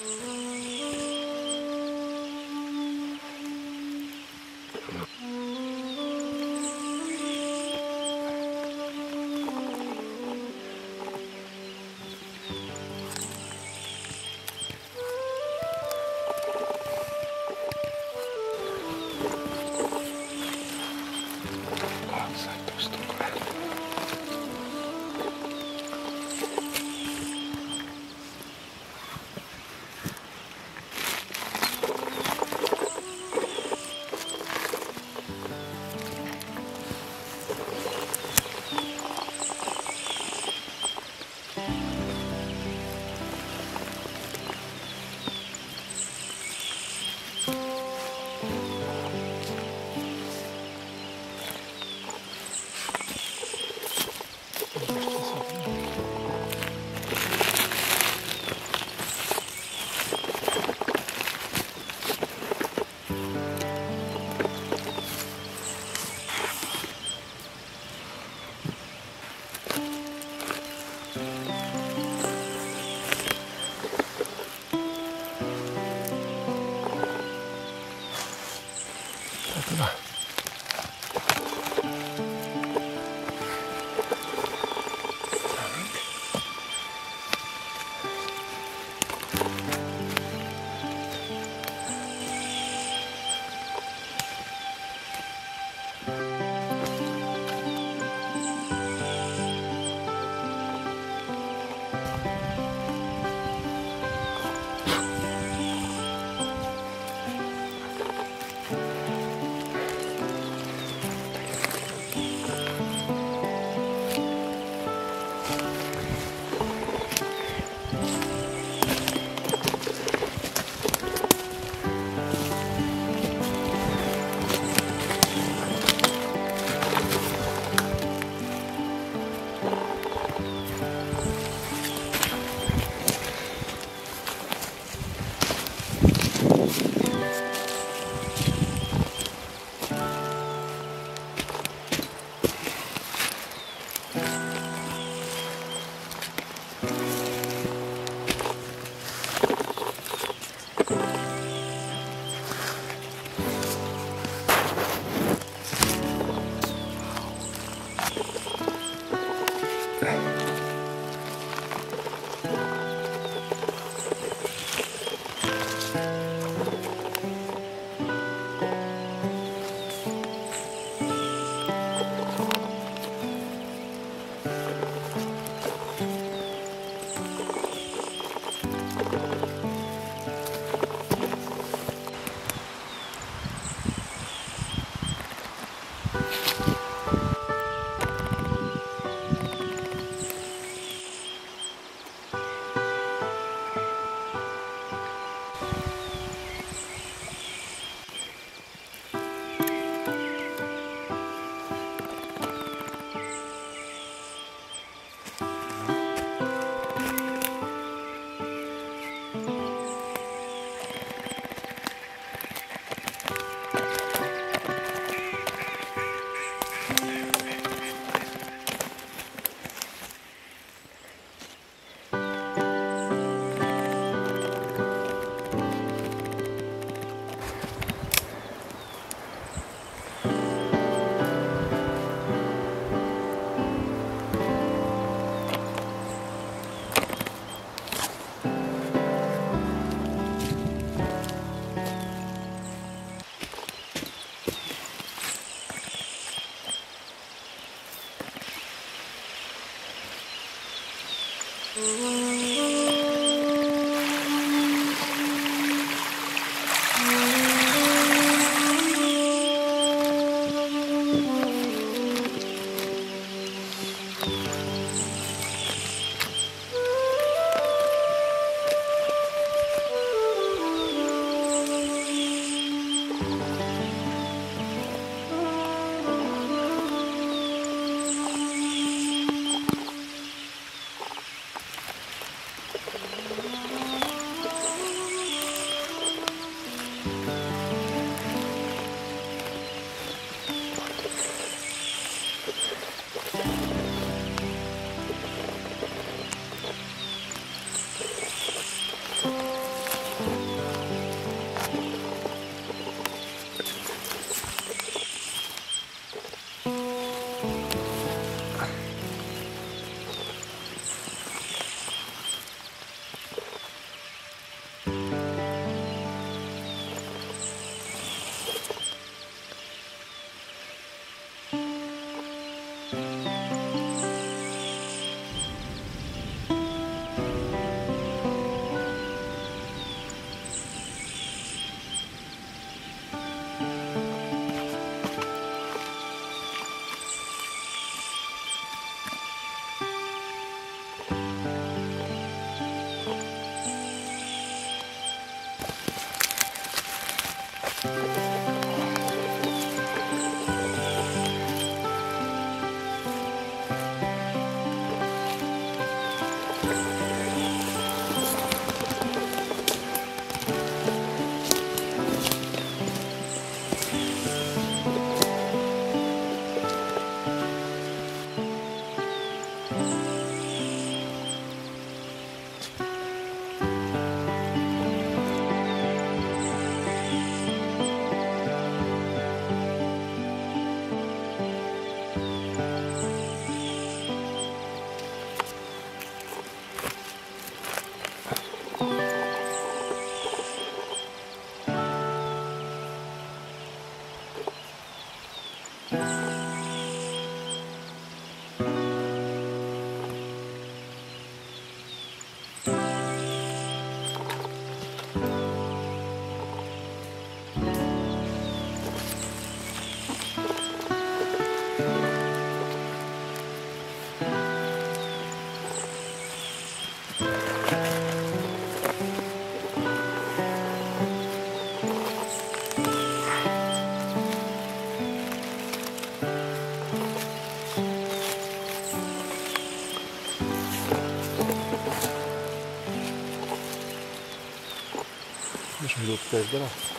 Música Tezgah.